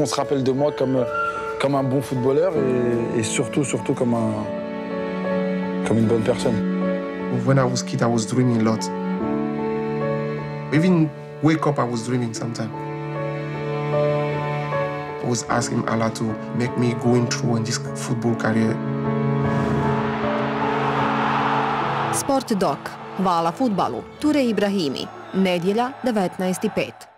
On se rappelle de moi comme, comme un bon footballeur et, et surtout, surtout comme, un, comme une bonne personne. When I was kid, I was dreaming a lot. Even wake up, I was dreaming sometimes. I was asking Allah to make me going through in this football career. Sport Dok, Vala futbalu, Ture Ibrahimi, nedjelja 19.5.